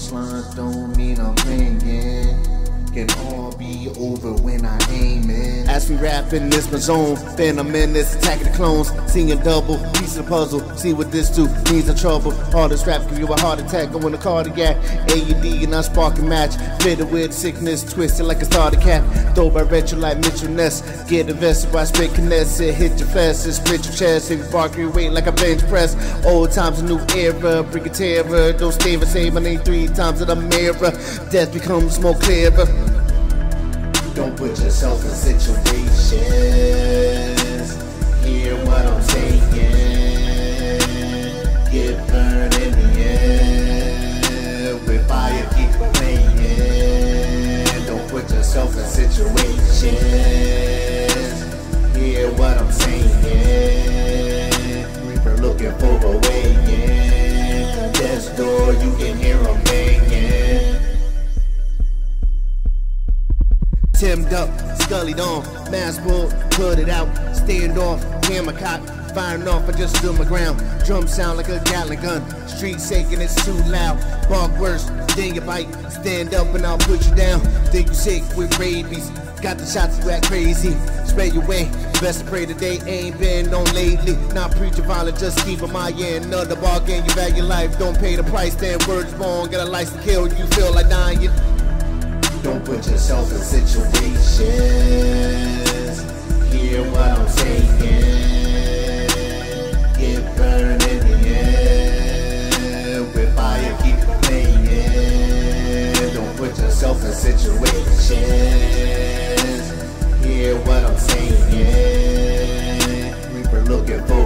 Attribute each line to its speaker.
Speaker 1: slime don't mean I'm playing game can all be over when I aim in. As we rap in this my zone, Phantom Menace attacking the clones, seeing double piece of the puzzle. See what this do means in trouble. All this rap give you a heart attack, going to cardiac. AUD and I sparking match, fitted with sickness, twisted like a starter cap. Throw by retro like Mitchell Ness. Get invested by spit it hit your fast, split your chest, if you bark your weight like a bench press. Old times, a new era, bring a terror. Don't stay the same, my name three times in the mirror. Death becomes more clearer. Don't put yourself in situations. Hear what I'm saying. Get burned in the air. With fire, keep playing. Don't put yourself in situations. Hear what I'm saying. Reaper looking for a way in. Death's door, you can hear 'em banging. Timmed up, scullied on, mask pulled, put it out, stand off, hammer cock, firing off, I just stood my ground. Drum sound like a gallon gun, street shaking, it's too loud. Bark worse, then you bite, stand up and I'll put you down. Think you sick with rabies, got the shots you act crazy. Spray your way, best pray today ain't been on lately. Not preaching violence, just keep my end. Another bargain, you value life, don't pay the price, then words born, got a license to kill, you feel like dying. Don't put yourself in situations. Hear what I'm saying. Get burned in the air. With fire, keep playing. Don't put yourself in situations. Hear what I'm saying. Reaper looking for.